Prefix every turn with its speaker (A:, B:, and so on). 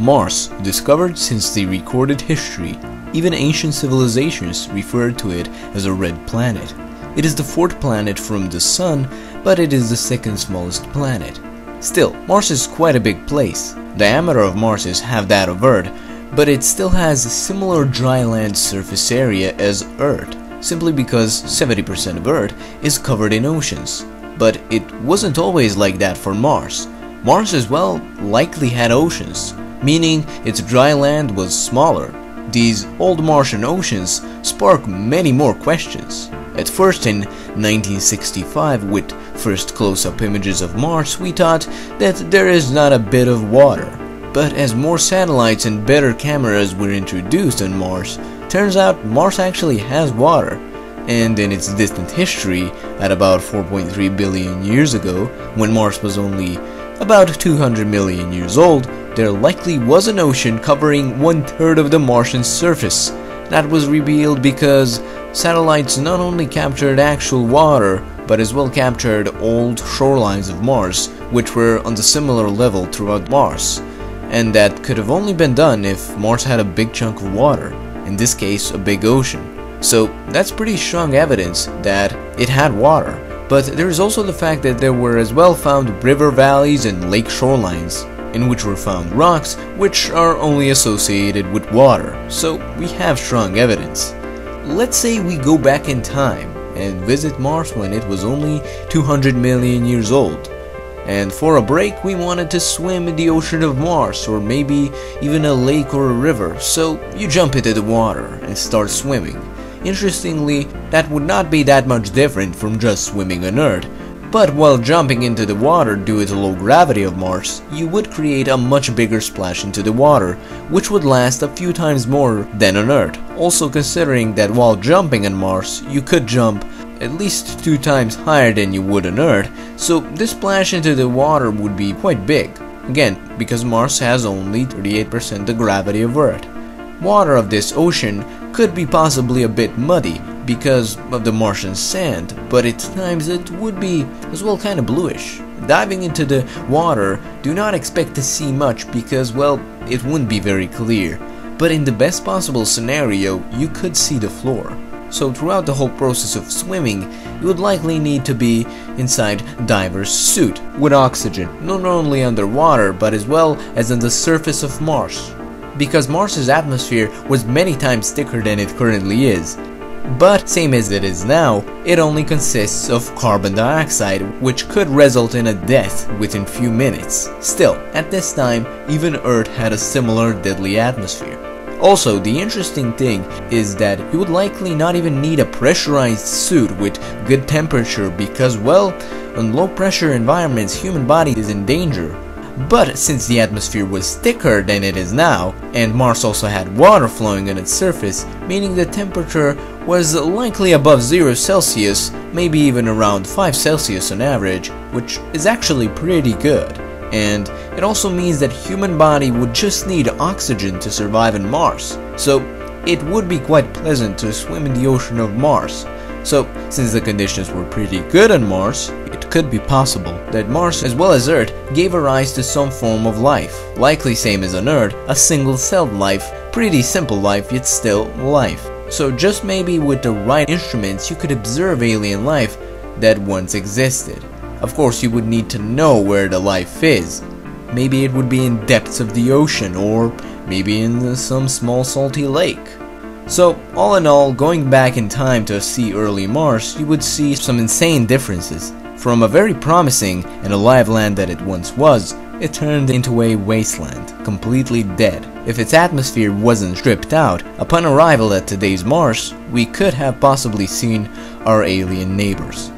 A: Mars, discovered since the recorded history, even ancient civilizations referred to it as a red planet. It is the fourth planet from the Sun, but it is the second smallest planet. Still, Mars is quite a big place. Diameter of Mars is half that of Earth, but it still has a similar dry land surface area as Earth, simply because 70% of Earth is covered in oceans. But it wasn't always like that for Mars. Mars as well likely had oceans, meaning its dry land was smaller. These old Martian oceans spark many more questions. At first in 1965 with first close-up images of Mars we thought that there is not a bit of water. But as more satellites and better cameras were introduced on Mars, turns out Mars actually has water. And in its distant history, at about 4.3 billion years ago, when Mars was only about 200 million years old, there likely was an ocean covering one third of the Martian surface. That was revealed because satellites not only captured actual water, but as well captured old shorelines of Mars, which were on the similar level throughout Mars. And that could have only been done if Mars had a big chunk of water, in this case a big ocean. So that's pretty strong evidence that it had water. But there is also the fact that there were as well found river valleys and lake shorelines, in which were found rocks which are only associated with water, so we have strong evidence. Let's say we go back in time and visit Mars when it was only 200 million years old. And for a break, we wanted to swim in the ocean of Mars, or maybe even a lake or a river, so you jump into the water and start swimming. Interestingly, that would not be that much different from just swimming on Earth, but while jumping into the water due to the low gravity of Mars, you would create a much bigger splash into the water, which would last a few times more than on Earth. Also considering that while jumping on Mars, you could jump at least two times higher than you would on Earth, so this splash into the water would be quite big. Again, because Mars has only 38% the gravity of Earth. Water of this ocean could be possibly a bit muddy because of the Martian sand, but at times it would be as well kind of bluish. Diving into the water, do not expect to see much because, well, it wouldn't be very clear. But in the best possible scenario, you could see the floor. So throughout the whole process of swimming, you would likely need to be inside diver's suit with oxygen, not only underwater but as well as on the surface of Mars because Mars's atmosphere was many times thicker than it currently is. But same as it is now, it only consists of carbon dioxide, which could result in a death within few minutes. Still, at this time, even Earth had a similar deadly atmosphere. Also, the interesting thing is that you would likely not even need a pressurized suit with good temperature because, well, in low pressure environments, human body is in danger but since the atmosphere was thicker than it is now, and Mars also had water flowing on its surface, meaning the temperature was likely above 0 Celsius, maybe even around 5 Celsius on average, which is actually pretty good. And it also means that human body would just need oxygen to survive on Mars, so it would be quite pleasant to swim in the ocean of Mars. So, since the conditions were pretty good on Mars, it could be possible that Mars as well as Earth gave a rise to some form of life. Likely same as on Earth, a single-celled life, pretty simple life yet still life. So just maybe with the right instruments you could observe alien life that once existed. Of course you would need to know where the life is. Maybe it would be in depths of the ocean or maybe in some small salty lake. So, all in all, going back in time to see early Mars, you would see some insane differences. From a very promising and alive land that it once was, it turned into a wasteland, completely dead. If its atmosphere wasn't stripped out, upon arrival at today's Mars, we could have possibly seen our alien neighbors.